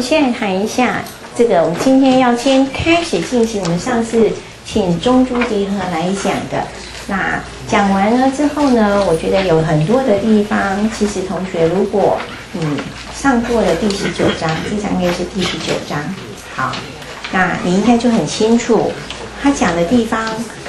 们现在谈一下这个，我们今天要先开始进行我们上次请中珠迪和来讲的。那讲完了之后呢，我觉得有很多的地方，其实同学如果你上过了第十九章，这章应该是第十九章，好，那你应该就很清楚，他讲的地方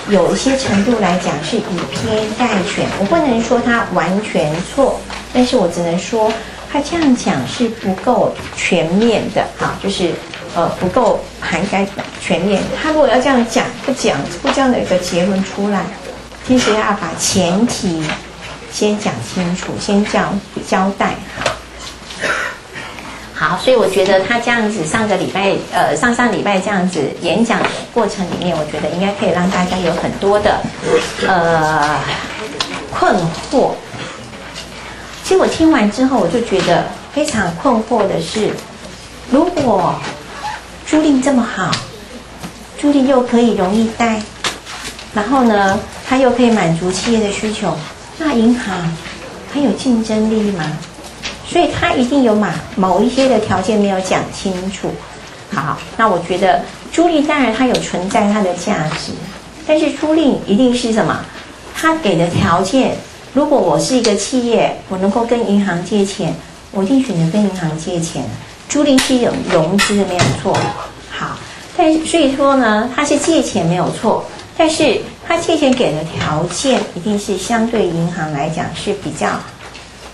有一些程度来讲是以偏概全，我不能说他完全错，但是我只能说他这样讲是不够全面的，哈，就是呃不够涵盖全面。他如果要这样讲，不讲不这样的一个结论出来。其实要把前提先讲清楚，先交交代好。好，所以我觉得他这样子上个礼拜，呃，上上礼拜这样子演讲的过程里面，我觉得应该可以让大家有很多的呃困惑。其实我听完之后，我就觉得非常困惑的是，如果租赁这么好，租赁又可以容易贷，然后呢？它又可以满足企业的需求，那银行它有竞争力吗？所以它一定有某某一些的条件没有讲清楚。好，那我觉得租赁当然它有存在它的价值，但是租赁一定是什么？它给的条件，如果我是一个企业，我能够跟银行借钱，我一定选择跟银行借钱。租赁是有融资的没有错，好，但所以说呢，他是借钱没有错，但是。他借钱给的条件一定是相对银行来讲是比较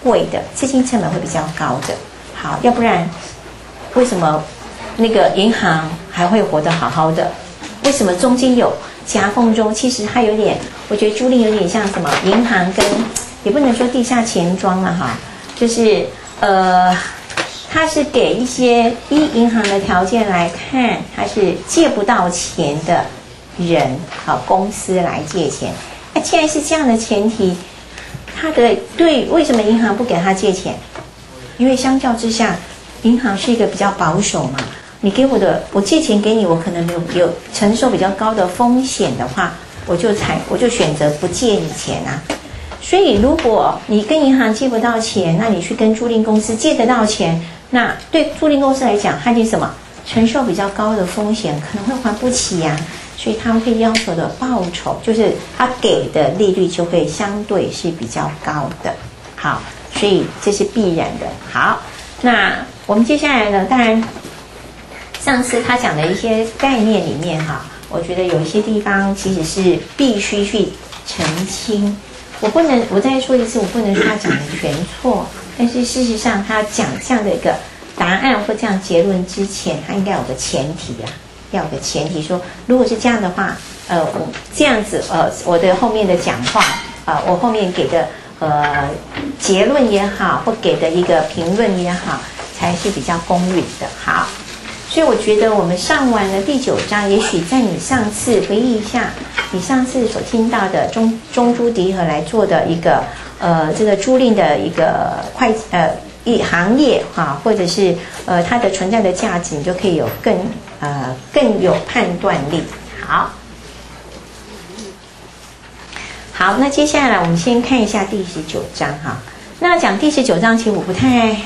贵的，资金成本会比较高的。好，要不然为什么那个银行还会活得好好的？为什么中间有夹缝中？其实它有点，我觉得租赁有点像什么？银行跟也不能说地下钱庄了哈，就是呃，它是给一些依银行的条件来看，它是借不到钱的。人好，公司来借钱，那既然是这样的前提，他的对为什么银行不给他借钱？因为相较之下，银行是一个比较保守嘛。你给我的，我借钱给你，我可能有有承受比较高的风险的话，我就采我就选择不借你钱啊。所以如果你跟银行借不到钱，那你去跟租赁公司借得到钱，那对租赁公司来讲，它就什么承受比较高的风险，可能会还不起呀。所以他会要求的报酬，就是他给的利率就会相对是比较高的。好，所以这是必然的。好，那我们接下来呢？当然，上次他讲的一些概念里面哈，我觉得有一些地方其实是必须去澄清。我不能，我再说一次，我不能说他讲的全错。但是事实上，他讲这样的一个答案或这样结论之前，他应该有个前提啊。要有个前提说，如果是这样的话，呃，我这样子，呃，我的后面的讲话，啊，我后面给的呃结论也好，或给的一个评论也好，才是比较公允的。好，所以我觉得我们上完了第九章，也许在你上次回忆一下，你上次所听到的中中珠迪和来做的一个呃这个租赁的一个会呃一行业哈，或者是呃它的存在的价值，你就可以有更。呃，更有判断力。好，好，那接下来我们先看一下第十九章哈。那讲第十九章，其实我不太，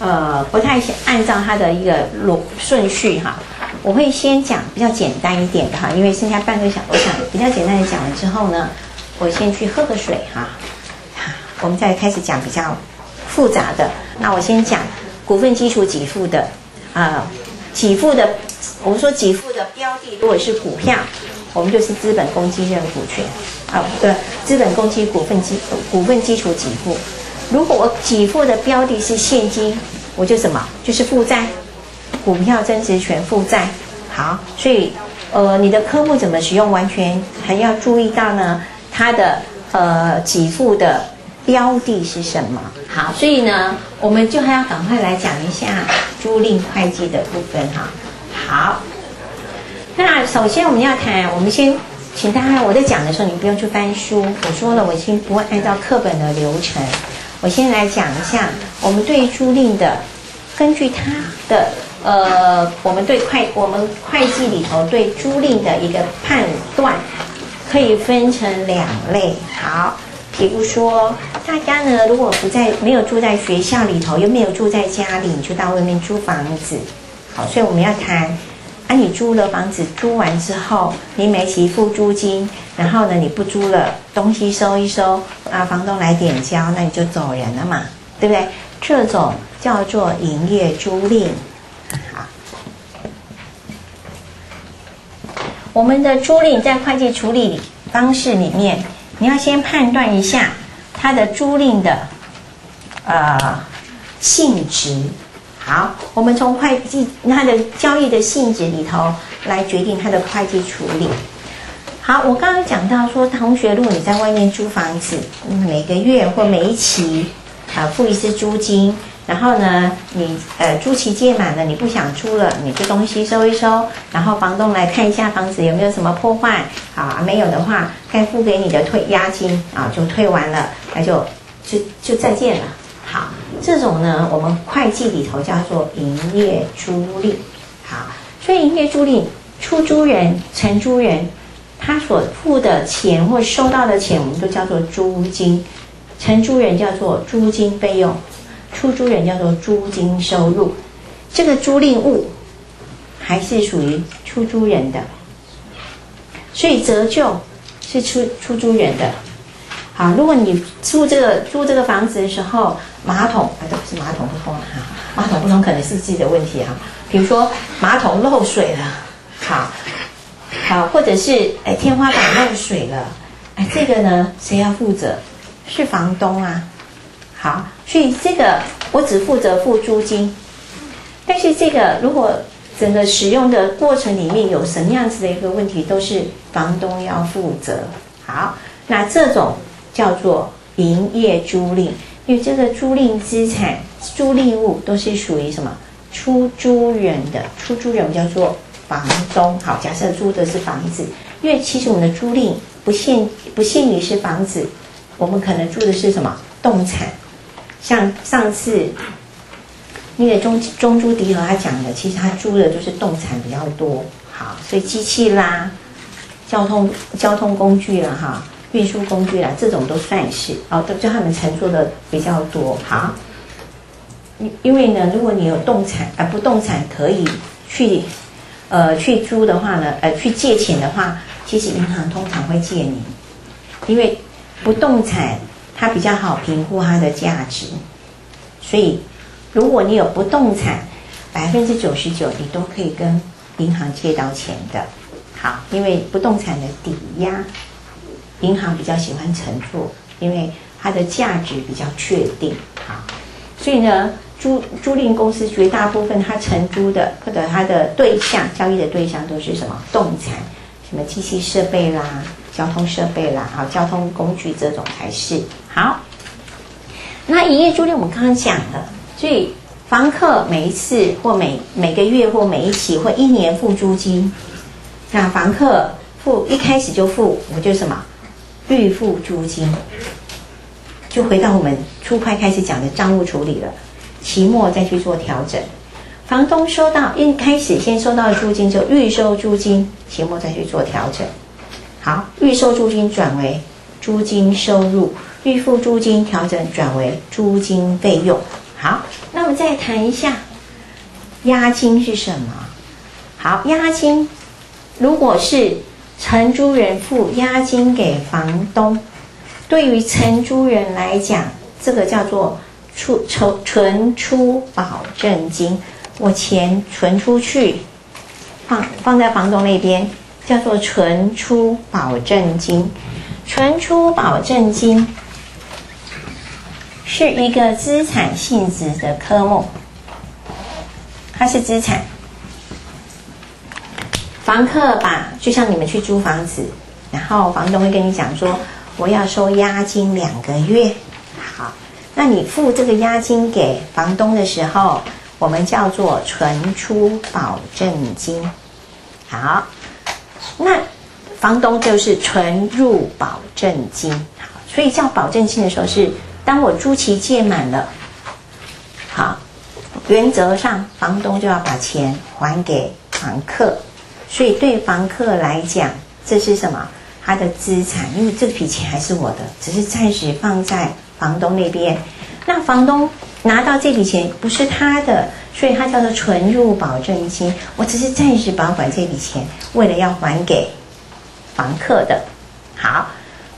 呃，不太按照它的一个逻顺序哈。我会先讲比较简单一点的哈，因为剩下半个小时，我想比较简单的讲完之后呢，我先去喝个水哈。我们再开始讲比较复杂的。那我先讲股份基础给付的啊。给付的，我们说给付的标的，如果是股票，我们就是资本公积认股权啊，对，资本公积股份基股份基础给付。如果我给付的标的是现金，我就什么？就是负债，股票增值权负债。好，所以呃，你的科目怎么使用，完全还要注意到呢，它的呃给付的。标的是什么？好，所以呢，我们就还要赶快来讲一下租赁会计的部分哈。好，那首先我们要谈，我们先请大家，我在讲的时候，你不用去翻书。我说了，我先不会按照课本的流程，我先来讲一下我们对租赁的，根据它的呃，我们对会我们会计里头对租赁的一个判断，可以分成两类。好。比如说，大家呢，如果不在没有住在学校里头，又没有住在家里，你就到外面租房子。好，所以我们要谈，啊，你租了房子，租完之后，你每期付租金，然后呢，你不租了，东西收一收，啊，房东来点交，那你就走人了嘛，对不对？这种叫做营业租赁。好，我们的租赁在会计处理方式里面。你要先判断一下它的租赁的呃性质。好，我们从会计它的交易的性质里头来决定它的会计处理。好，我刚刚讲到说，同学，如果你在外面租房子，每个月或每一期啊付一次租金。然后呢，你呃租期届满了，你不想租了，你就东西收一收，然后房东来看一下房子有没有什么破坏，啊，没有的话，该付给你的退押金啊就退完了，那就就就再见了。这种呢，我们会计里头叫做营业租赁。好，所以营业租赁，出租人、承租人他所付的钱或收到的钱，我们都叫做租金；承租人叫做租金费用。出租人叫做租金收入，这个租赁物还是属于出租人的，所以折旧是出出租人的。啊，如果你住这个租这个房子的时候，马桶啊，都是马桶不通了哈，马桶不通可能是自己的问题哈。比如说马桶漏水了，好，好，或者是哎天花板漏水了，哎这个呢谁要负责？是房东啊。好，所以这个我只负责付租金，但是这个如果整个使用的过程里面有什么样子的一个问题，都是房东要负责。好，那这种叫做营业租赁，因为这个租赁资产、租赁物都是属于什么？出租人的，出租人叫做房东。好，假设租的是房子，因为其实我们的租赁不限不限于是房子，我们可能住的是什么？动产。像上次那个中中珠迪和他讲的，其实他租的就是动产比较多，好，所以机器啦、交通交通工具啦、哈。运输工具啦，这种都算是哦，都叫他们乘坐的比较多，好。因因为呢，如果你有动产啊不动产可以去呃去租的话呢，呃去借钱的话，其实银行通常会借你，因为不动产。它比较好评估它的价值，所以如果你有不动产，百分之九十九你都可以跟银行借到钱的。好，因为不动产的抵押，银行比较喜欢乘坐，因为它的价值比较确定。好，所以呢，租租赁公司绝大部分它承租的或者它的对象交易的对象都是什么动产，什么机器设备啦。交通设备啦，好，交通工具这种才是好。那营业租赁我们刚刚讲了，所以房客每一次或每每个月或每一期或一年付租金，那房客付一开始就付，我就什么预付租金，就回到我们初快开始讲的账务处理了，期末再去做调整。房东收到一开始先收到租金就预收租金，期末再去做调整。好，预收租金转为租金收入，预付租金调整转为租金费用。好，那我们再谈一下押金是什么？好，押金如果是承租人付押金给房东，对于承租人来讲，这个叫做出存存出保证金，我钱存出去，放放在房东那边。叫做存出保证金，存出保证金是一个资产性质的科目，它是资产。房客把，就像你们去租房子，然后房东会跟你讲说，我要收押金两个月，好，那你付这个押金给房东的时候，我们叫做存出保证金，好。那房东就是存入保证金，好，所以叫保证金的时候是，当我租期届满了，好，原则上房东就要把钱还给房客，所以对房客来讲，这是什么？他的资产，因为这笔钱还是我的，只是暂时放在房东那边。那房东拿到这笔钱不是他的，所以他叫做存入保证金。我只是暂时保管这笔钱，为了要还给房客的。好，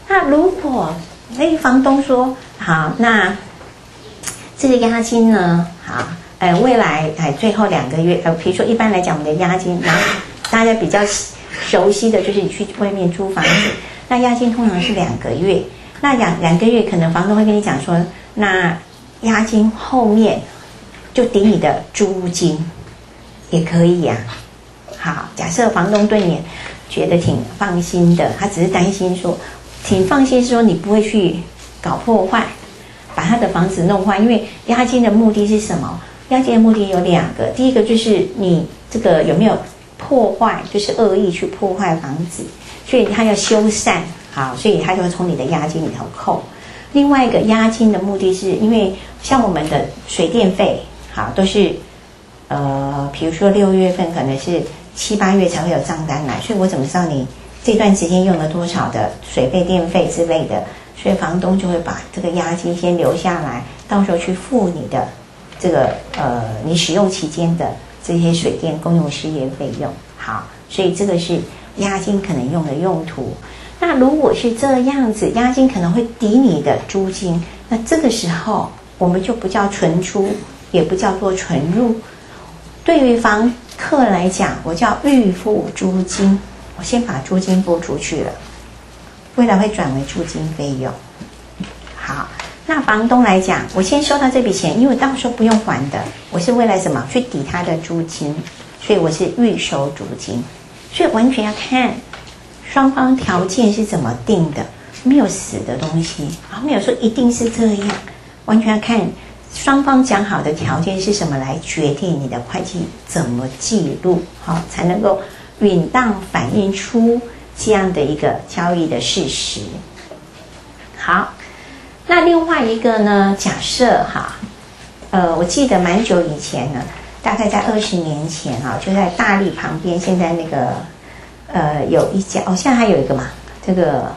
那如果那房东说好，那这个押金呢？好，呃，未来哎，最后两个月，呃，比如说一般来讲，我们的押金，然后大家比较熟悉的就是你去外面租房子，那押金通常是两个月。那两两个月，可能房东会跟你讲说，那押金后面就抵你的租金，也可以呀。好，假设房东对你觉得挺放心的，他只是担心说，挺放心说你不会去搞破坏，把他的房子弄坏，因为押金的目的是什么？押金的目的有两个，第一个就是你这个有没有破坏，就是恶意去破坏房子，所以他要修缮。好，所以他就会从你的押金里头扣。另外一个押金的目的是，因为像我们的水电费，好都是，呃，比如说六月份可能是七八月才会有账单来，所以我怎么知道你这段时间用了多少的水费、电费之类的？所以房东就会把这个押金先留下来，到时候去付你的这个呃你使用期间的这些水电公用事业费用。好，所以这个是押金可能用的用途。那如果是这样子，押金可能会抵你的租金，那这个时候我们就不叫存出，也不叫做存入。对于房客来讲，我叫预付租金，我先把租金拨出去了，未来会转为租金费用。好，那房东来讲，我先收到这笔钱，因为到时候不用还的，我是为了什么？去抵他的租金，所以我是预收租金，所以完全要看。双方条件是怎么定的？没有死的东西啊，没有说一定是这样，完全要看双方讲好的条件是什么来决定你的会计怎么记录，好才能够允当反映出这样的一个交易的事实。好，那另外一个呢？假设哈，呃，我记得蛮久以前呢，大概在二十年前哈，就在大力旁边，现在那个。呃，有一家哦，现在还有一个嘛，这个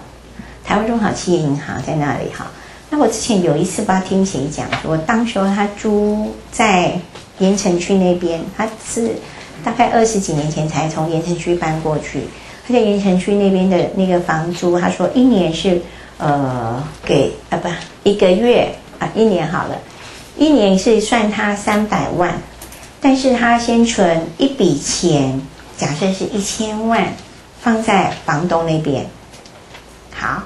台湾中小企业银行在那里哈。那我之前有一次不知道听谁讲说，当时候他租在盐城区那边，他是大概二十几年前才从盐城区搬过去。他在盐城区那边的那个房租，他说一年是呃给啊不一个月啊一年好了，一年是算他三百万，但是他先存一笔钱，假设是一千万。放在房东那边，好，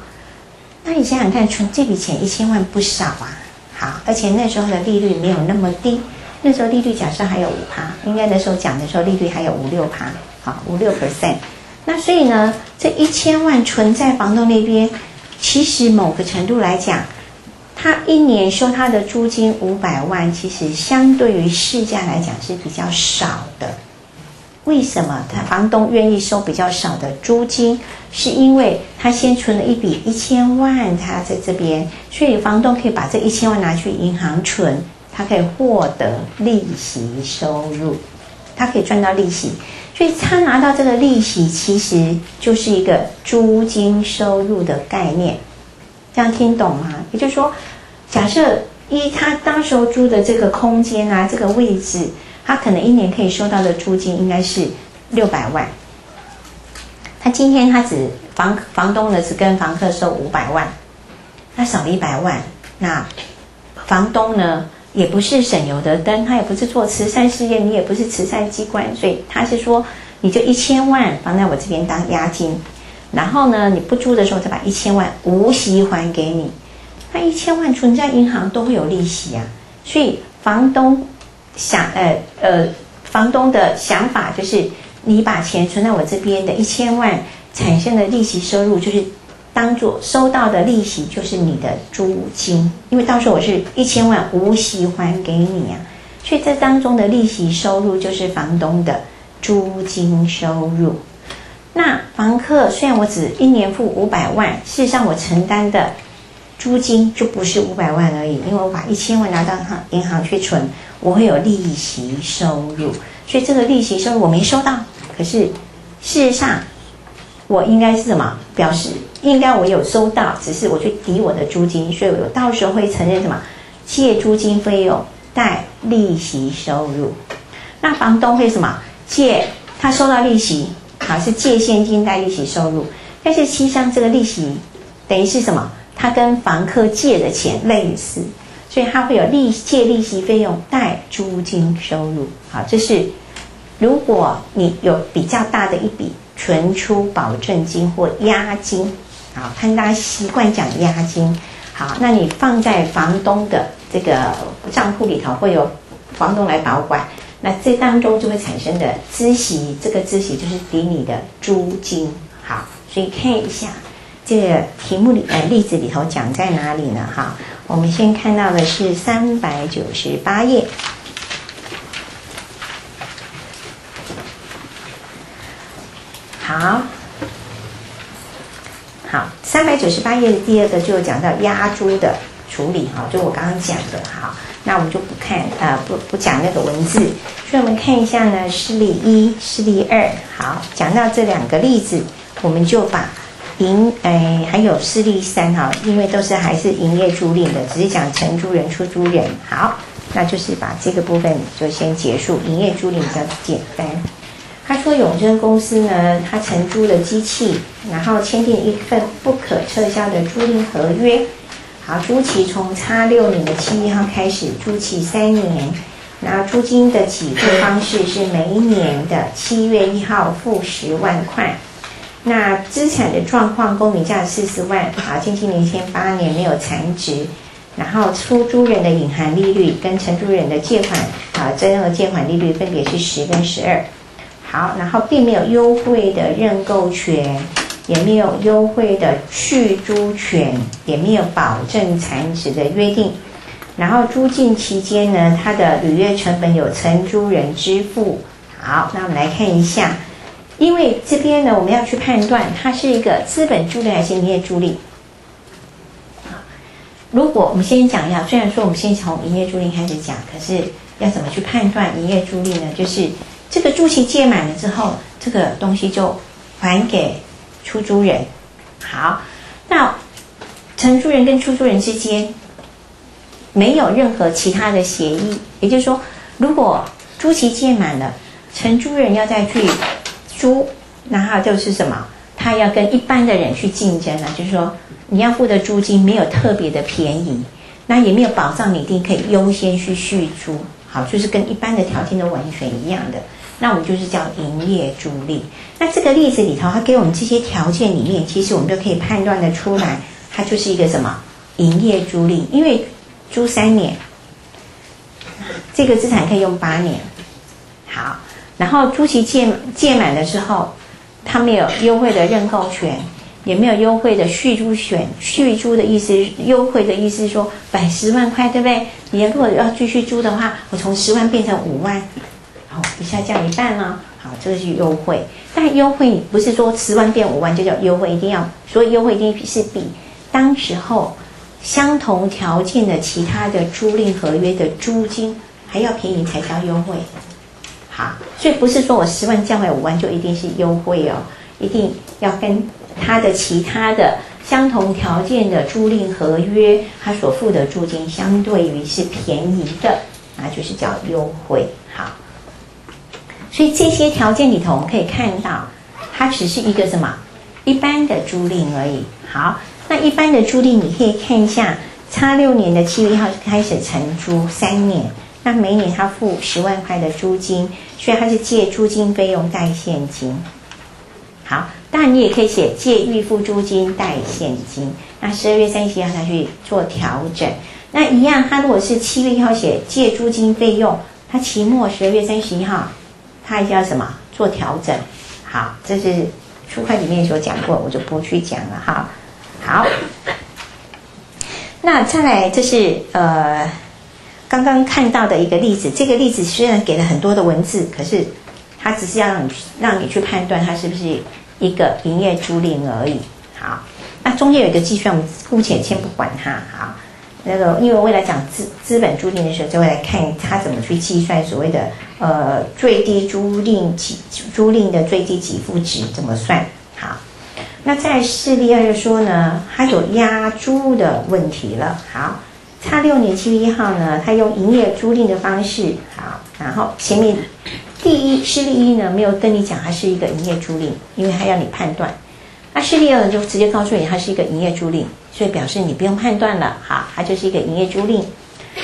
那你想想看，存这笔钱一千万不少啊，好，而且那时候的利率没有那么低，那时候利率假设还有五趴，应该那时候讲的时候利率还有五六趴，好，五六 percent，那所以呢，这一千万存在房东那边，其实某个程度来讲，他一年收他的租金五百万，其实相对于市价来讲是比较少的。为什么他房东愿意收比较少的租金？是因为他先存了一笔一千万，他在这边，所以房东可以把这一千万拿去银行存，他可以获得利息收入，他可以赚到利息，所以他拿到这个利息其实就是一个租金收入的概念，这样听懂吗？也就是说，假设一他当时候租的这个空间啊，这个位置。他可能一年可以收到的租金应该是六百万，他今天他只房房东呢只跟房客收五百万，他少了一百万。那房东呢也不是省油的灯，他也不是做慈善事业，你也不是慈善机关，所以他是说你就一千万放在我这边当押金，然后呢你不租的时候再把一千万无息还给你。那一千万存在银行都会有利息啊，所以房东。想呃呃，房东的想法就是，你把钱存在我这边的一千万产生的利息收入，就是当做收到的利息，就是你的租金。因为到时候我是一千万无息还给你啊，所以这当中的利息收入就是房东的租金收入。那房客虽然我只一年付五百万，事实上我承担的租金就不是五百万而已，因为我把一千万拿到银行去存。我会有利息收入，所以这个利息收入我没收到。可是事实上，我应该是什么？表示应该我有收到，只是我去抵我的租金，所以我到时候会承认什么？借租金费用贷利息收入。那房东会什么？借他收到利息，好是借现金贷利息收入。但是实际上这个利息等于是什么？他跟房客借的钱类似，所以他会有利借利息费用贷租金收入。好，这是如果你有比较大的一笔。存出保证金或押金，好，看大家习惯讲押金，好，那你放在房东的这个账户里头，会有房东来保管，那这当中就会产生的孳息，这个孳息就是抵你的租金，好，所以看一下这个题目里呃例子里头讲在哪里呢？哈，我们先看到的是三百九十八页。好，三百九十八页的第二个就讲到押租的处理哈，就我刚刚讲的。哈，那我们就不看呃不不讲那个文字，所以我们看一下呢，示例一、示例二。好，讲到这两个例子，我们就把营哎还有示例三哈，因为都是还是营业租赁的，只是讲承租人、出租人。好，那就是把这个部分就先结束，营业租赁比较简单。他说：“永贞公司呢，他承租了机器，然后签订一份不可撤销的租赁合约。好，租期从差六年的七月一号开始，租期三年。那租金的给付方式是每一年的七月一号付十万块。那资产的状况，公民价四十万。好，近期年签八年没有残值。然后出租人的隐含利率跟承租人的借款啊，真额借款利率分别是十跟十二。”好，然后并没有优惠的认购权，也没有优惠的续租权，也没有保证残值的约定。然后租赁期间呢，它的履约成本有承租人支付。好，那我们来看一下，因为这边呢，我们要去判断它是一个资本租赁还是营业租赁。如果我们先讲一下，虽然说我们先从营业租赁开始讲，可是要怎么去判断营业租赁呢？就是。这个租期届满了之后，这个东西就还给出租人。好，那承租人跟出租人之间没有任何其他的协议，也就是说，如果租期届满了，承租人要再去租，那他就是什么？他要跟一般的人去竞争了，就是说，你要付的租金没有特别的便宜，那也没有保障你一定可以优先去续租。好，就是跟一般的条件都完全一样的。那我们就是叫营业租赁。那这个例子里头，它给我们这些条件里面，其实我们就可以判断的出来，它就是一个什么营业租赁？因为租三年，这个资产可以用八年。好，然后租期届届满的时候，它没有优惠的认购权，也没有优惠的续租权。续租的意思，优惠的意思说，百十万块，对不对？你如果要继续租的话，我从十万变成五万。好，一下降一半啦。好，这个是优惠，但优惠不是说十万变五万就叫优惠，一定要所以优惠一定是比当时候相同条件的其他的租赁合约的租金还要便宜才叫优惠。好，所以不是说我十万降为五万就一定是优惠哦，一定要跟他的其他的相同条件的租赁合约，他所付的租金相对于是便宜的，那就是叫优惠。好。所以这些条件里头，我们可以看到，它只是一个什么一般的租赁而已。好，那一般的租赁，你可以看一下，差六年的七月一号开始承租三年，那每年他付十万块的租金，所以他是借租金费用贷现金。好，当然你也可以写借预付租金贷现金。那十二月三十一号他去做调整，那一样，他如果是七月一号写借租金费用，他期末十二月三十一号。它要什么做调整？好，这是书块里面所讲过，我就不去讲了哈。好，那再来，这是呃刚刚看到的一个例子。这个例子虽然给了很多的文字，可是它只是要让你让你去判断它是不是一个营业租赁而已。好，那中间有一个计算，我们姑且先不管它。好。那个，因为未来讲资资本租赁的时候，就会来看他怎么去计算所谓的呃最低租赁给租赁的最低给付值怎么算。好，那在事例二就说呢，他有押租的问题了。好，差六年七月一号呢，他用营业租赁的方式，好，然后前面第一事例一呢没有跟你讲它是一个营业租赁，因为他要你判断。那事例二就直接告诉你它是一个营业租赁，所以表示你不用判断了。好，它就是一个营业租赁。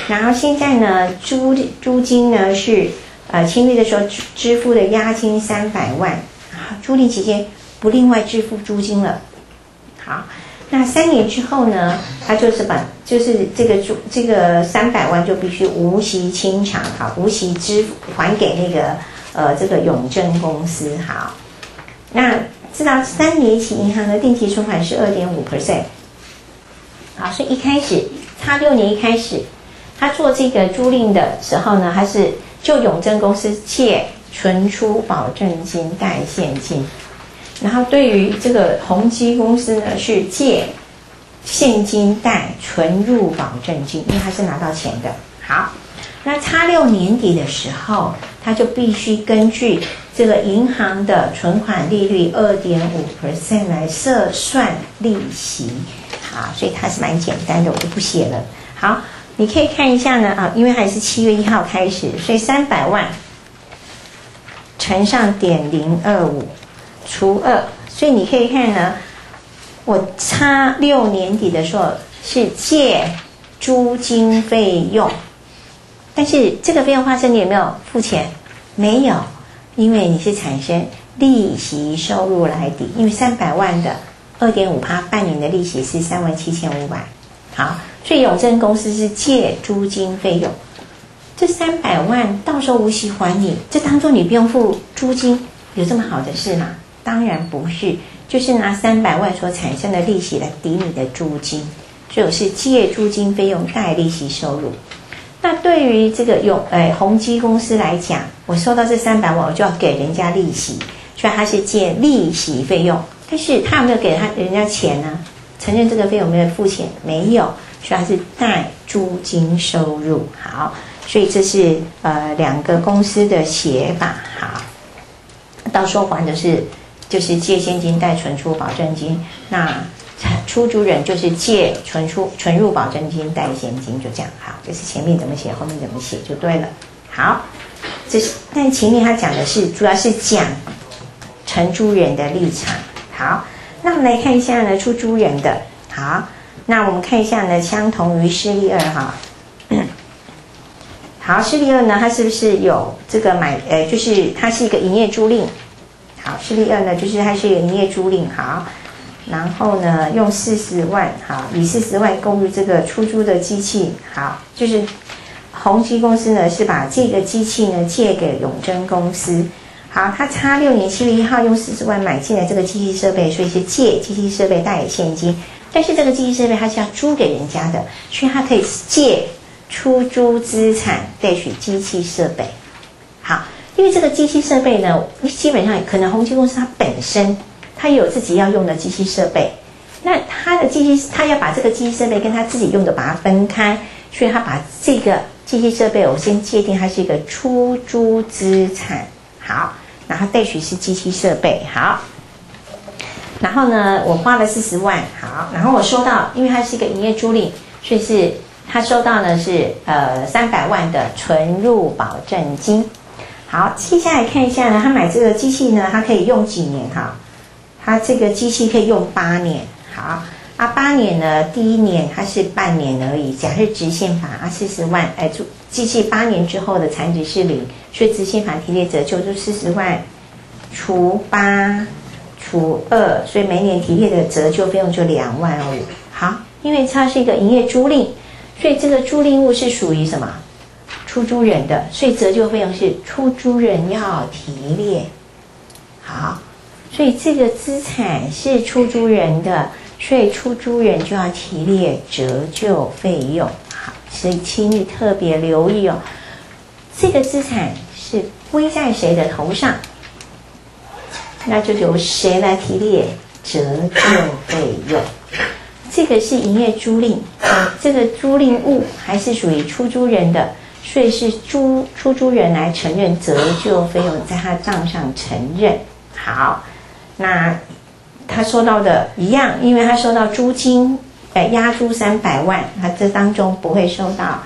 然后现在呢，租租金呢是呃签约的时候支支付的押金三百万，啊，租赁期间。不另外支付租金了，好，那三年之后呢？他就是把就是这个租这个三百万就必须无息清偿，好，无息支付还给那个呃这个永正公司，好，那知道三年期银行的定期存款是二点五 percent，好，所以一开始差六年一开始，他做这个租赁的时候呢，他是就永正公司借存出保证金贷现金。然后对于这个宏基公司呢，是借现金贷存入保证金，因为他是拿到钱的。好，那差六年底的时候，他就必须根据这个银行的存款利率二点五 percent 来设算利息。啊，所以它是蛮简单的，我就不写了。好，你可以看一下呢啊，因为还是七月一号开始，所以三百万乘上点零二五。除二，所以你可以看呢，我差六年底的时候是借租金费用，但是这个费用发生你有没有付钱？没有，因为你是产生利息收入来抵，因为三百万的二点五趴半年的利息是三万七千五百，好，所以永正公司是借租金费用，这三百万到时候无息还你，这当中你不用付租金，有这么好的事吗？当然不是，就是拿三百万所产生的利息来抵你的租金，所以是借租金费用贷利息收入。那对于这个永诶宏基公司来讲，我收到这三百万，我就要给人家利息，所以他是借利息费用。但是他有没有给他人家钱呢？承认这个费用没有付钱，没有，所以他是贷租金收入。好，所以这是呃两个公司的写法。好，到时候还的是。就是借现金贷存出保证金，那出租人就是借存出存入保证金贷现金，就这样。好，就是前面怎么写，后面怎么写就对了。好，这是但前面他讲的是主要是讲承租人的立场。好，那我们来看一下呢，出租人的。好，那我们看一下呢，相同于示例二哈。好，示例二呢，它是不是有这个买？呃，就是它是一个营业租赁。好，示例二呢，就是它是一个营业租赁，好，然后呢，用四十万，好，以四十万购入这个出租的机器，好，就是宏基公司呢是把这个机器呢借给永贞公司，好，他差六年七月一号用四十万买进来这个机器设备，所以是借机器设备贷现金，但是这个机器设备它是要租给人家的，所以它可以借出租资产贷取机器设备，好。因为这个机器设备呢，基本上可能宏基公司它本身它有自己要用的机器设备，那它的机器它要把这个机器设备跟它自己用的把它分开，所以它把这个机器设备我先界定它是一个出租资产，好，然后代取是机器设备，好，然后呢，我花了四十万，好，然后我收到，因为它是一个营业租赁，所以是他收到呢是呃三百万的存入保证金。好，接下来看一下呢，他买这个机器呢，它可以用几年哈？它这个机器可以用八年。好，啊，八年呢，第一年它是半年而已。假设直线法啊，四十万，哎，机器八年之后的残值是零，所以直线法提列折旧就四十万除八除二，所以每年提列的折旧费用就两万五。好，因为它是一个营业租赁，所以这个租赁物是属于什么？出租人的，所以折旧费用是出租人要提列。好，所以这个资产是出租人的，所以出租人就要提列折旧费用。好，所以请你特别留意哦，这个资产是归在谁的头上，那就由谁来提列折旧费用。这个是营业租赁，这个租赁物还是属于出租人的。所以是租出租人来承认折旧费用，在他账上承认。好，那他收到的一样，因为他收到租金，呃，押租三百万，他这当中不会收到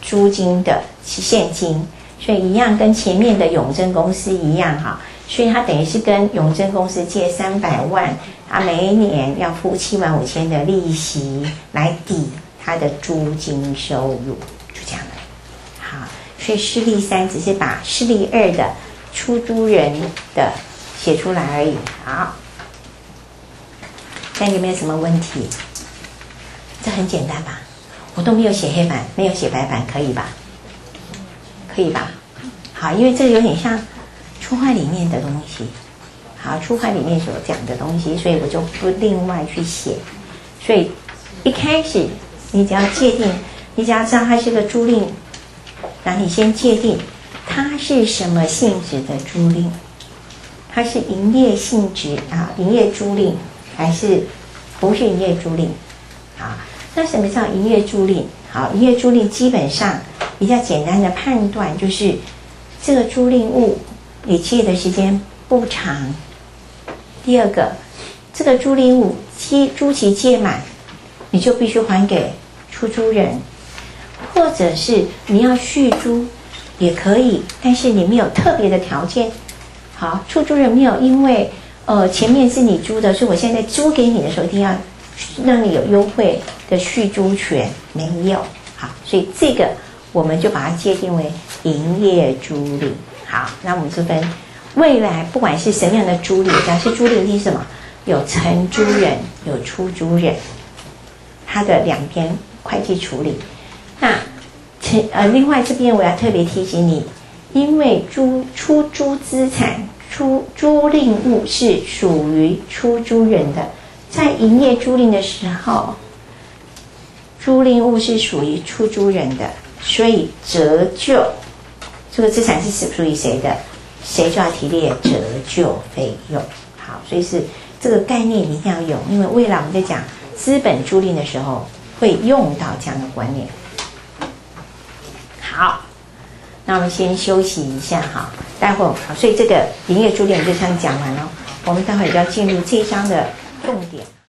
租金的现金，所以一样跟前面的永贞公司一样哈，所以他等于是跟永贞公司借三百万，他每一年要付七万五千的利息来抵他的租金收入，就这样的。好，所以示例三只是把示例二的出租人的写出来而已。好。看有没有什么问题？这很简单吧？我都没有写黑板，没有写白板，可以吧？可以吧？好，因为这个有点像初会里面的东西。好，初会里面所讲的东西，所以我就不另外去写。所以一开始你只要界定，你只要知道它是个租赁，那你先界定它是什么性质的租赁，它是营业性质啊，营业租赁。还是不是营业租赁？好，那什么叫营业租赁？好，营业租赁基本上比较简单的判断就是，这个租赁物你借的时间不长。第二个，这个租赁物期租期届满，你就必须还给出租人，或者是你要续租也可以，但是你没有特别的条件。好，出租人没有因为。呃，前面是你租的，所以我现在租给你的时候，一定要让你有优惠的续租权，没有好，所以这个我们就把它界定为营业租赁。好，那我们这分未来不管是什么样的租赁，假设租赁是什么，有承租人，有出租人，它的两边会计处理。那承呃，另外这边我要特别提醒你，因为租出租资产。出租赁物是属于出租人的，在营业租赁的时候，租赁物是属于出租人的，所以折旧这个资产是属于谁的，谁就要提列折旧费用。好，所以是这个概念一定要有，因为未来我们在讲资本租赁的时候会用到这样的观念。好。那我们先休息一下哈，待会儿所以这个营业租赁就先讲完了，我们待会儿就要进入这一章的重点。